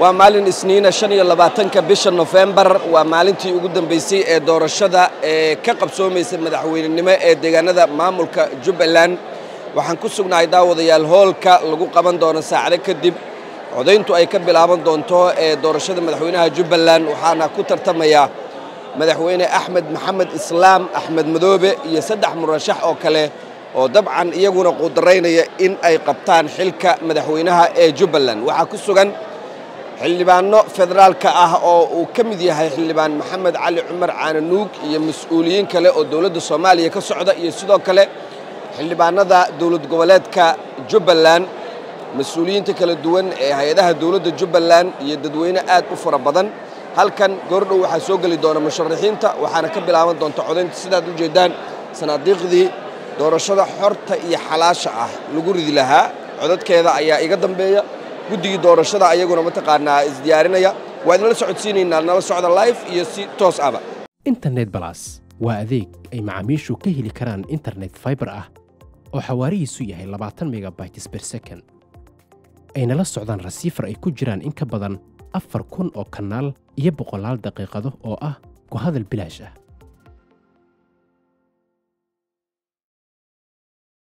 waa maalin isniina shan iyo labaatanka bisha nofembar waa maalintii ugu dambaysay ee doorashada ee ka qabsoomaysa madaxweynenimo ee deegaanada maamulka jubbaland. Waxaan ku sugnahay daawadayaal hoolka lagu qaban doono saacado kadib. Codayntu ay ka bilaaban doonto ee doorashada madaxweynaha jubbaland waxaana ku tartamaya madaxweyne axmed maxamed islaam axmed madoobe iyo saddex murashax oo kale oo dabcan iyaguna quudaraynaya in ay qabtaan xilka madaxweynaha ee jubbaland. Waxaa ku sugan xildhibaano federaalka ah oo uu ka mid yahay xildhibaan maxamed cali cumar caananuug iyo mas'uuliyiin kale oo dowladda soomaaliya ka socda iyo sidoo kale xildhibaanada dowlad goboleedka jubbaland. Mas'uuliyiinta kala duwan ee hay'adaha dowladda jubbaland iyo dadweyne aad u fara badan. Halkan goordhow waxaa soo geli doona musharaxiinta waxaana ka bilaaban doonta codaynta sidaad u jeeddaan sanaadiiqdii doorashada xorta iyo xalaasha ah. Lagu ridi lahaa codadkeeda ayaa iga dambeeya guddigii doorashada ayaguna mataqaanaa isdiyaarinaya. Waa idinla socodsiinaynaa nala socda live iyo si toos aba. Internet balas waa adeeg ay macaamiishu ka heli karaan internet faibar ah oo xawaarihiisu yahay labaatan megabytes ber second. Ayna la socdaan rasiifar ay ku jiraan in ka badan afar kun oo kanaal iyo boqolaal daqiiqado oo ah ku hadal bilaash ah